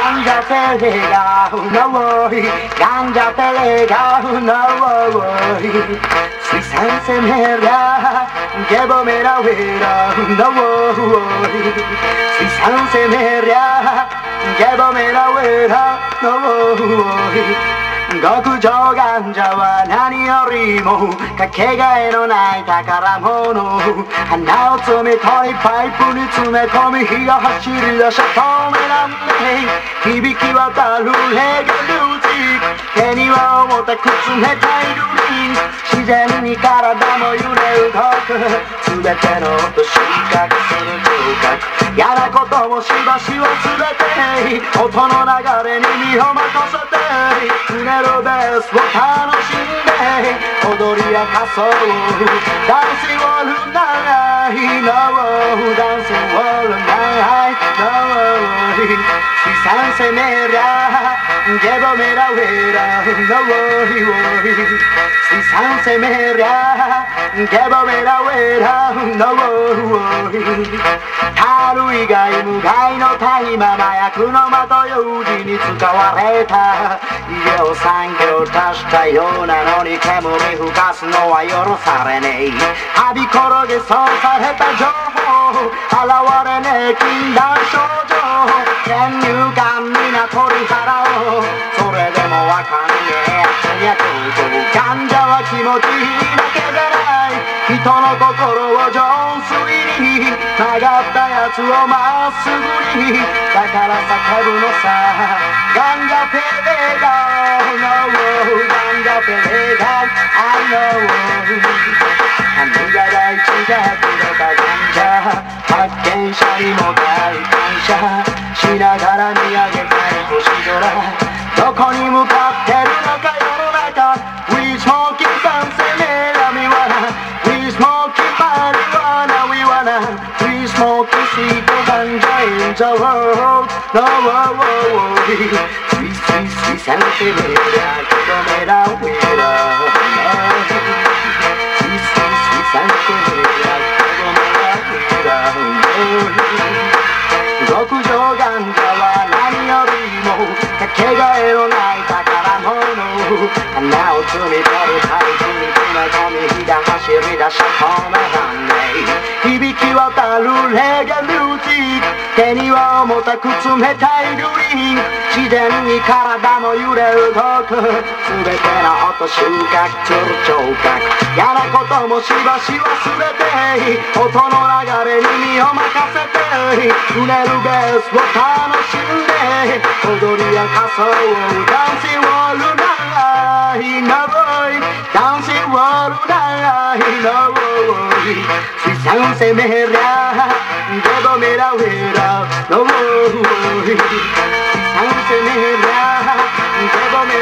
ganja pelega, no worry, ganja pelega, no worry. Si san se merda, llevo mera vera, no worry. Si san se merda, llevo mera vera, no worry. 極上患者は何よりもかけがえのない宝物。花を摘み取りパイプに詰め込み火が走り出した透明な胸響き渡るレゲルージ手には重たく冷たいルリン自然に体も揺れ動く。全ての音収穫する聴覚。嫌なこともしばし忘れて音の流れに身を任せ。スを楽しんで踊り明かそうダンスをルナイ No ダンスをルナイ No 資産攻めりゃゲボメラウェラ No 資産攻めりゃゲボメラウェラ No 春以外無害の大麻麻薬の的用事に使われた医療産業出したようなのに煙吹かすのは許されねえはび転げそうされた情報現れねえ禁断症状先入観皆取り払おうそれでもわかんねえやつにゃどうぞ患者は気持ちいいだけじゃない人の心を純粋に曲がったやつをまっすぐにだから叫ぶのさガンジャペレガ No ガンジャペレガ I know 何が大事だくれたガンジャ発見者にも大感謝しながら見上げたい星空どこに Sweet, sweet, sweet something メラキドメラウェラ Sweet, sweet, sweet something メラキドメラウェラ極上ガンジャは何よりもかけがえのない宝物花を摘み取るタイプに詰め込み火が走り出したこの手には重たく冷たいルリン自然に体も揺れ動く全ての音収穫する聴覚嫌なこともしばし忘れて音の流れに身を任せてうねるベースを楽しんで踊り明かそうダンシングウォールナイナボイ資産攻めりゃゲドメラウェラノボイ資産攻めりゃゲドメ